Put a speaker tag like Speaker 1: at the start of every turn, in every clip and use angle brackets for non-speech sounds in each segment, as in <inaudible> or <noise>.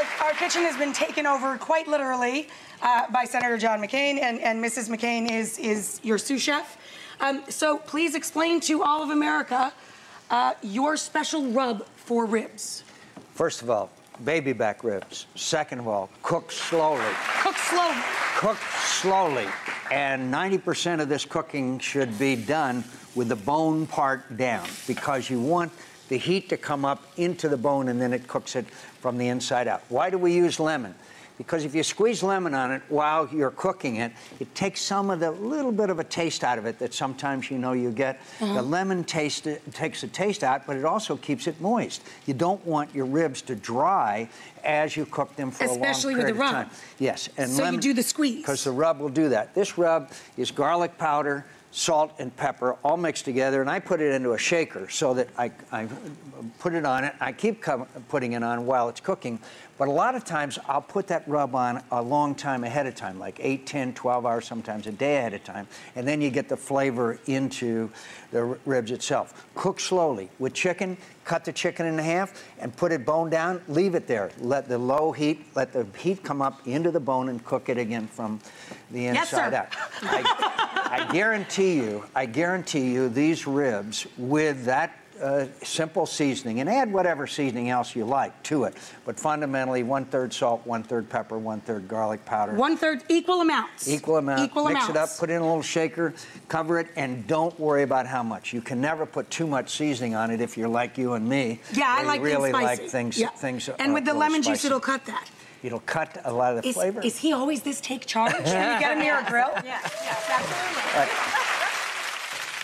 Speaker 1: our, our kitchen has been taken over quite literally uh, by Senator John McCain, and, and Mrs. McCain is, is your sous chef. Um, so please explain to all of America uh, your special rub for ribs.
Speaker 2: First of all, baby back ribs. Second of all, cook slowly.
Speaker 1: Cook slowly.
Speaker 2: Cook slowly. And 90% of this cooking should be done with the bone part down because you want the heat to come up into the bone and then it cooks it from the inside out. Why do we use lemon? Because if you squeeze lemon on it while you're cooking it, it takes some of the little bit of a taste out of it that sometimes you know you get. Uh -huh. The lemon taste takes the taste out, but it also keeps it moist. You don't want your ribs to dry as you cook them for
Speaker 1: Especially
Speaker 2: a long period
Speaker 1: with the rub.
Speaker 2: of time. Yes,
Speaker 1: and so lemon, you do the squeeze
Speaker 2: because the rub will do that. This rub is garlic powder, salt and pepper all mixed together, and I put it into a shaker so that I, I put it on it. I keep putting it on while it's cooking, but a lot of times I'll put that rub on a long time ahead of time, like 8, 10, 12 hours, sometimes a day ahead of time, and then you get the flavor into the ribs itself. Cook slowly. With chicken, cut the chicken in half and put it bone down, leave it there. Let the low heat, let the heat come up into the bone and cook it again from the inside
Speaker 1: yes,
Speaker 2: out. <laughs> I, I guarantee you, I guarantee you these ribs with that uh, simple seasoning and add whatever seasoning else you like to it. But fundamentally, one third salt, one third pepper, one third garlic powder.
Speaker 1: One third equal amounts.
Speaker 2: Equal amount.
Speaker 1: Equal
Speaker 2: Mix
Speaker 1: amounts.
Speaker 2: it up, put it in a little shaker, cover it, and don't worry about how much. You can never put too much seasoning on it if you're like you and me.
Speaker 1: Yeah, I like
Speaker 2: really
Speaker 1: things
Speaker 2: like things.
Speaker 1: Yeah.
Speaker 2: things
Speaker 1: and with the lemon
Speaker 2: spicy.
Speaker 1: juice, it'll cut that.
Speaker 2: It'll cut a lot of the
Speaker 1: is,
Speaker 2: flavor.
Speaker 1: Is he always this take charge? Can you get him near a grill? <laughs>
Speaker 3: Yeah, yeah, absolutely.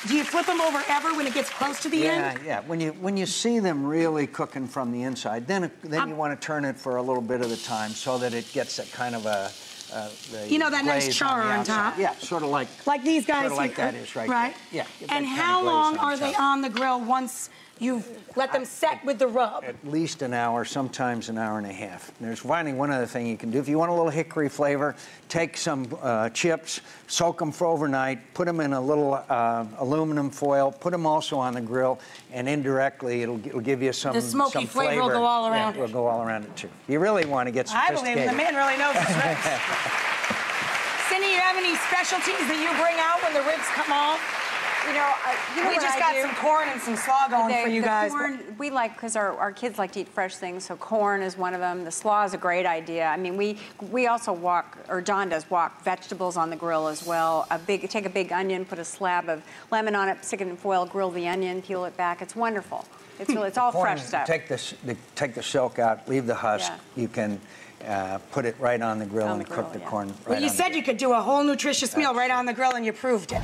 Speaker 1: Do you flip them over ever when it gets close to the
Speaker 2: yeah,
Speaker 1: end?
Speaker 2: Yeah, yeah. When you when you see them really cooking from the inside, then then um, you want to turn it for a little bit of the time so that it gets a kind of a uh,
Speaker 1: you know that nice char on,
Speaker 2: on,
Speaker 1: top.
Speaker 2: Yeah, sort of like
Speaker 1: like these guys.
Speaker 2: Sort of like that is right.
Speaker 1: Right.
Speaker 2: There.
Speaker 1: Yeah. And how long are they on the grill once You've let them set with the rub.
Speaker 2: At least an hour, sometimes an hour and a half. There's finally one other thing you can do. If you want a little hickory flavor, take some uh, chips, soak them for overnight, put them in a little uh, aluminum foil, put them also on the grill, and indirectly it'll, it'll give you some
Speaker 1: The smoky
Speaker 2: some
Speaker 1: flavor,
Speaker 2: flavor
Speaker 1: will go all around
Speaker 2: yeah, it. will go all around it too. You really want to get sophisticated.
Speaker 1: I believe the man really knows his ribs. <laughs> Cindy, you have any specialties that you bring out when the ribs come off?
Speaker 3: You know, uh, you know
Speaker 1: we just
Speaker 3: I
Speaker 1: got
Speaker 3: do?
Speaker 1: some corn and some slaw going
Speaker 3: the,
Speaker 1: for you
Speaker 3: the
Speaker 1: guys.
Speaker 3: Corn, we like because our, our kids like to eat fresh things, so corn is one of them. The slaw is a great idea. I mean, we we also walk, or John does walk vegetables on the grill as well. A big take a big onion, put a slab of lemon on it, stick it in foil, grill the onion, peel it back. It's wonderful. It's really, it's all
Speaker 2: corn,
Speaker 3: fresh stuff.
Speaker 2: Take the, the take the silk out, leave the husk.
Speaker 3: Yeah.
Speaker 2: You can uh, put it right on the grill
Speaker 3: on
Speaker 2: and
Speaker 3: the grill,
Speaker 2: cook the
Speaker 3: yeah.
Speaker 2: corn. Right
Speaker 1: well, you said you could do a whole nutritious meal right on the grill, and you proved it.